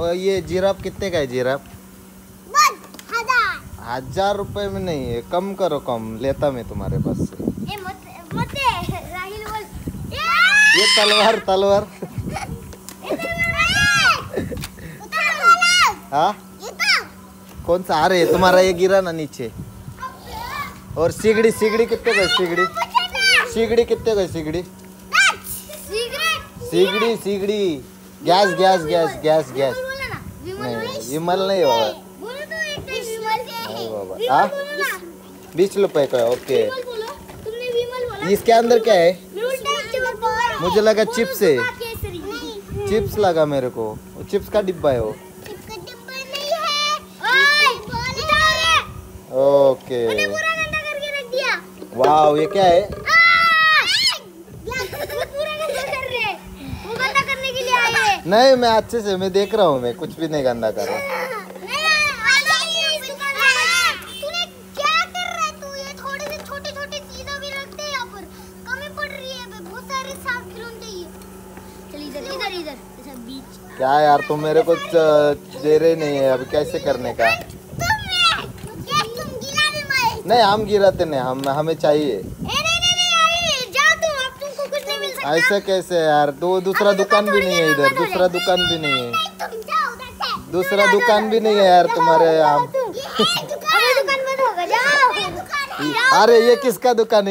और ये जीराफ कितने का है जीराफ? बस हज़ार। रुपए में नहीं है कम करो कम लेता मैं तुम्हारे पास से। ए मत मत राहिल बोल। ये तलवार तलवार। हाँ? कौन सा? अरे तुम्हारा ये गिरा ना नीचे। और सिगड़ी सिगड़ी कितने का सिगड़ी? सिगड़ी कितने का सिगड़ी। सिगड़ी सिगड़ी। Gas gas gas gas gas. Vimal नहीं होगा बाबा हाँ। बीस रुपए का। है, ओके। इसके अंदर क्या है? मुझे लगा चिप्स है। चिप्स लगा मेरे को। चिप्स का डिब्बा है वो। ओके। वाह ये क्या है? नहीं मैं अच्छे से मैं देख रहा हूँ मैं कुछ भी नहीं गंदा कर रहा क्या यार तुम मेरे को दे रहे नहीं है अब कैसे करने का? तुम तुम नहीं हम गिराते नहीं हम हमें चाहिए। ऐसे कैसे यार? दो दूसरा दुकान भी नहीं है इधर। दूसरा दुकान भी नहीं है। दूसरा दुकान भी नहीं है यार तुम्हारे यहाँ। अरे ये किसका दुकान है?